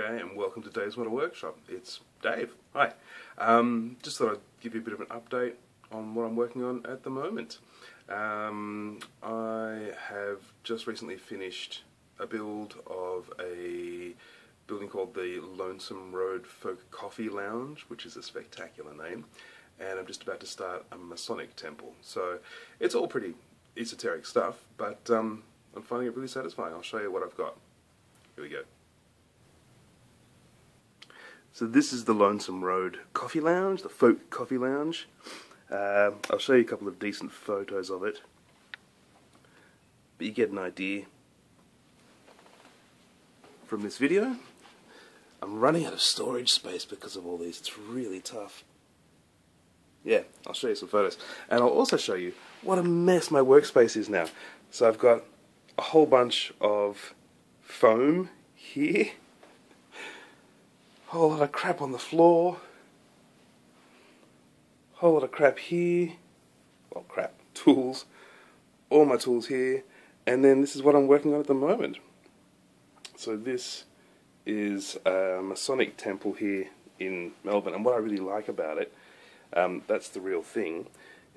Okay, and welcome to Dave's Model Workshop. It's Dave. Hi. Um, just thought I'd give you a bit of an update on what I'm working on at the moment. Um, I have just recently finished a build of a building called the Lonesome Road Folk Coffee Lounge, which is a spectacular name, and I'm just about to start a Masonic temple. So it's all pretty esoteric stuff, but um, I'm finding it really satisfying. I'll show you what I've got. Here we go. So this is the Lonesome Road Coffee Lounge, the Folk Coffee Lounge. Uh, I'll show you a couple of decent photos of it, but you get an idea from this video. I'm running out of storage space because of all these. It's really tough. Yeah, I'll show you some photos. And I'll also show you what a mess my workspace is now. So I've got a whole bunch of foam here, whole lot of crap on the floor, whole lot of crap here, well crap, tools, all my tools here, and then this is what I'm working on at the moment. So this is a Masonic temple here in Melbourne, and what I really like about it, um, that's the real thing,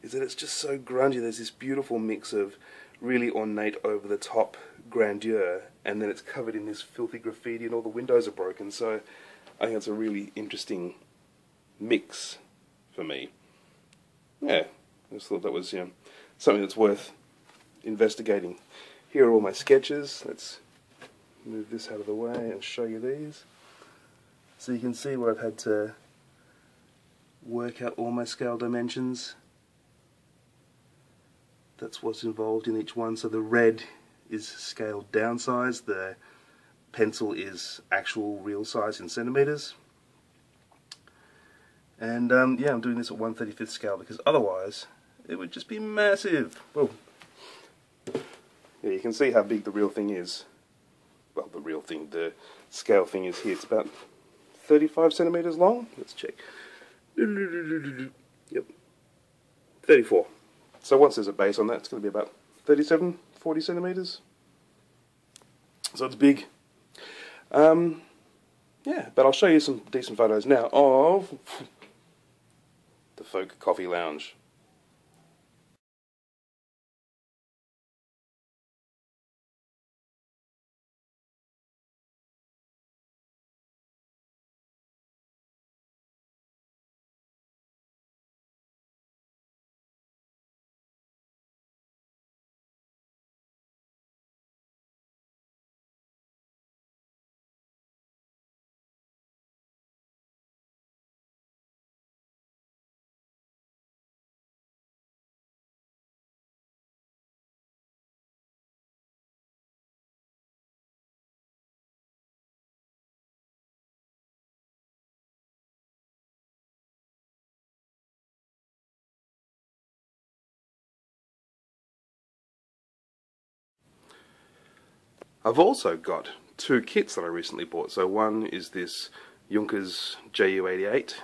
is that it's just so grungy. There's this beautiful mix of really ornate, over the top grandeur, and then it's covered in this filthy graffiti, and all the windows are broken. So I think it's a really interesting mix for me. Yeah, I just thought that was you know, something that's worth investigating. Here are all my sketches. Let's move this out of the way and show you these. So you can see where I've had to work out all my scale dimensions. That's what's involved in each one. So the red is scaled down size, the pencil is actual real size in centimeters. And um, yeah, I'm doing this at 135th scale because otherwise it would just be massive. Well, yeah, you can see how big the real thing is. Well, the real thing, the scale thing is here. It's about 35 centimeters long. Let's check. Yep. 34. So once there's a base on that, it's going to be about 37, 40 centimeters. So it's big. Um, yeah, but I'll show you some decent photos now of the Folk Coffee Lounge. I've also got two kits that I recently bought. So one is this Junkers JU88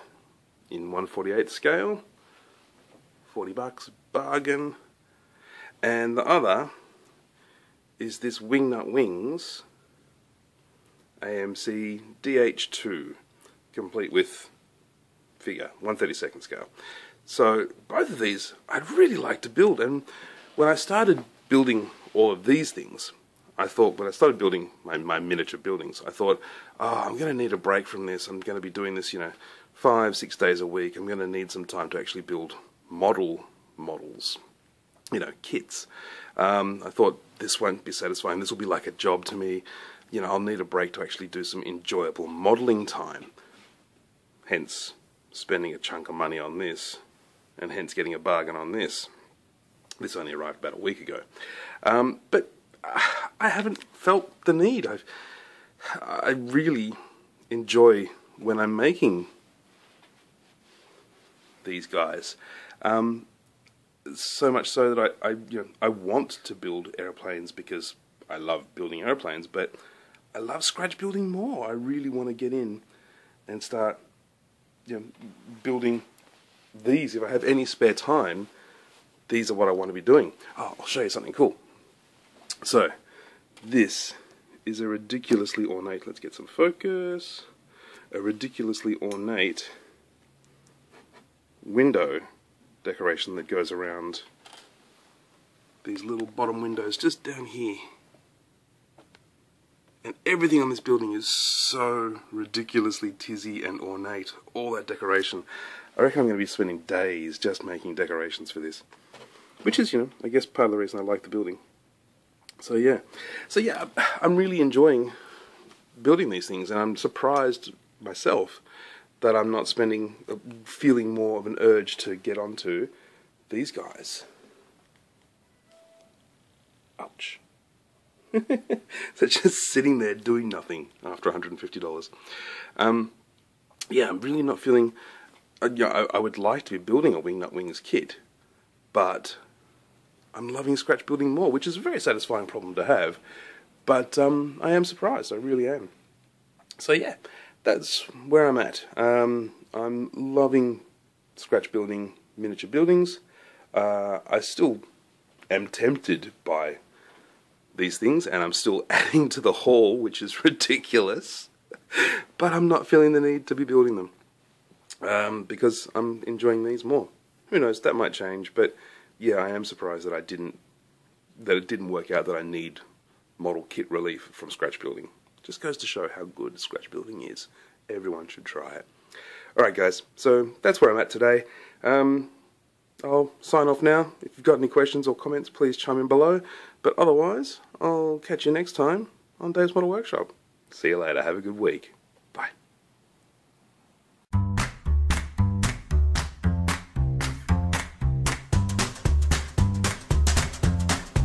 in 148 scale, 40 bucks, bargain. And the other is this Wingnut Wings AMC DH2, complete with figure, 132nd scale. So both of these I'd really like to build and when I started building all of these things I thought when I started building my, my miniature buildings, I thought, oh, I'm going to need a break from this. I'm going to be doing this, you know, five, six days a week. I'm going to need some time to actually build model models, you know, kits. Um, I thought this won't be satisfying. This will be like a job to me. You know, I'll need a break to actually do some enjoyable modeling time. Hence, spending a chunk of money on this, and hence getting a bargain on this. This only arrived about a week ago. Um, but I haven't felt the need. I I really enjoy when I'm making these guys. Um, so much so that I, I, you know, I want to build airplanes because I love building airplanes, but I love scratch building more. I really want to get in and start you know, building these. If I have any spare time, these are what I want to be doing. Oh, I'll show you something cool. So, this is a ridiculously ornate, let's get some focus, a ridiculously ornate window decoration that goes around these little bottom windows just down here. And everything on this building is so ridiculously tizzy and ornate. All that decoration. I reckon I'm going to be spending days just making decorations for this. Which is, you know, I guess part of the reason I like the building. So yeah. So yeah, I'm really enjoying building these things and I'm surprised myself that I'm not spending, uh, feeling more of an urge to get onto these guys. Ouch. They're just sitting there doing nothing after $150. Um, yeah, I'm really not feeling. Uh, yeah, I, I, would like to be building a Wingnut Wings kit, but I'm loving scratch building more, which is a very satisfying problem to have. But um, I am surprised, I really am. So, yeah, that's where I'm at. Um, I'm loving scratch building miniature buildings. Uh, I still am tempted by these things, and I'm still adding to the haul, which is ridiculous. but I'm not feeling the need to be building them um, because I'm enjoying these more. Who knows? That might change, but yeah, I am surprised that I didn't that it didn't work out that I need model kit relief from scratch building. Just goes to show how good scratch building is. Everyone should try it. Alright guys, so that's where I'm at today. Um, I'll sign off now. If you've got any questions or comments, please chime in below. But otherwise, I'll catch you next time on Dave's Model Workshop. See you later. Have a good week.